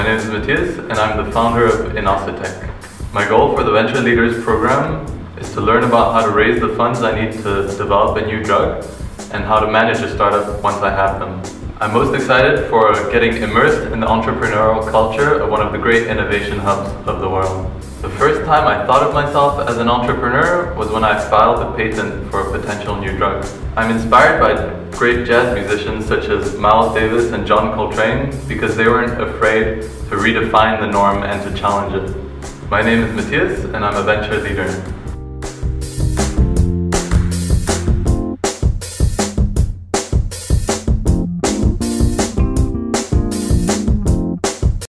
My name is Matthias and I'm the founder of Inositec. My goal for the Venture Leaders program is to learn about how to raise the funds I need to develop a new drug and how to manage a startup once I have them. I'm most excited for getting immersed in the entrepreneurial culture of one of the great innovation hubs of the world. The first time I thought of myself as an entrepreneur was when I filed a patent for a potential new drug. I'm inspired by great jazz musicians such as Miles Davis and John Coltrane because they weren't afraid to redefine the norm and to challenge it. My name is Matthias and I'm a venture leader.